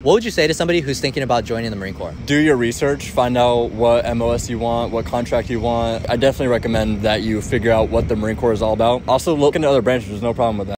What would you say to somebody who's thinking about joining the Marine Corps? Do your research, find out what MOS you want, what contract you want. I definitely recommend that you figure out what the Marine Corps is all about. Also, look into other branches, there's no problem with that.